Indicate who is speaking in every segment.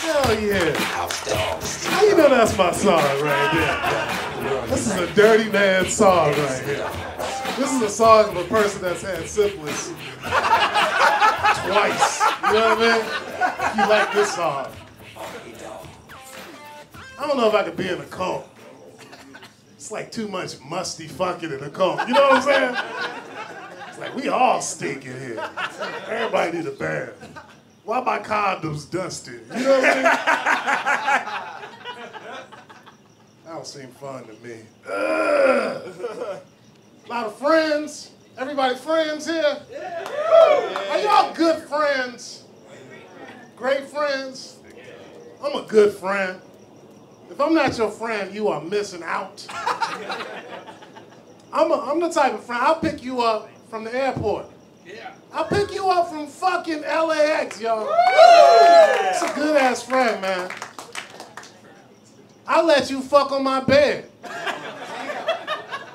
Speaker 1: Hell yeah. You know that's my song right there? This is a dirty man song right here. This is a song of a person that's had syphilis twice. You know what I mean? You like this song. I don't know if I could be in a cult. It's like too much musty fucking in a cult. You know what I'm saying? It's like we all stink in here. Everybody need a bath. Why my condoms dusty? You know what I mean? that don't seem fun to me. Ugh. A lot of friends. Everybody friends here? Are y'all good friends? Great friends? I'm a good friend. If I'm not your friend, you are missing out. I'm, a, I'm the type of friend, I'll pick you up from the airport.
Speaker 2: Yeah.
Speaker 1: I'll pick you up from fucking LAX, y'all. It's a good ass friend, man. I'll let you fuck on my bed.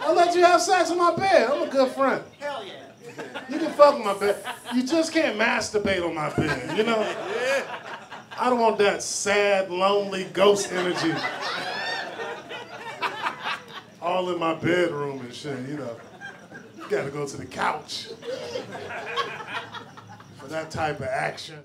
Speaker 1: I'll let you have sex on my bed. I'm a good friend.
Speaker 2: Hell yeah.
Speaker 1: You can fuck on my bed. You just can't masturbate on my bed, you know? I don't want that sad, lonely ghost energy. All in my bedroom and shit, you know. Gotta go to the couch for that type of action.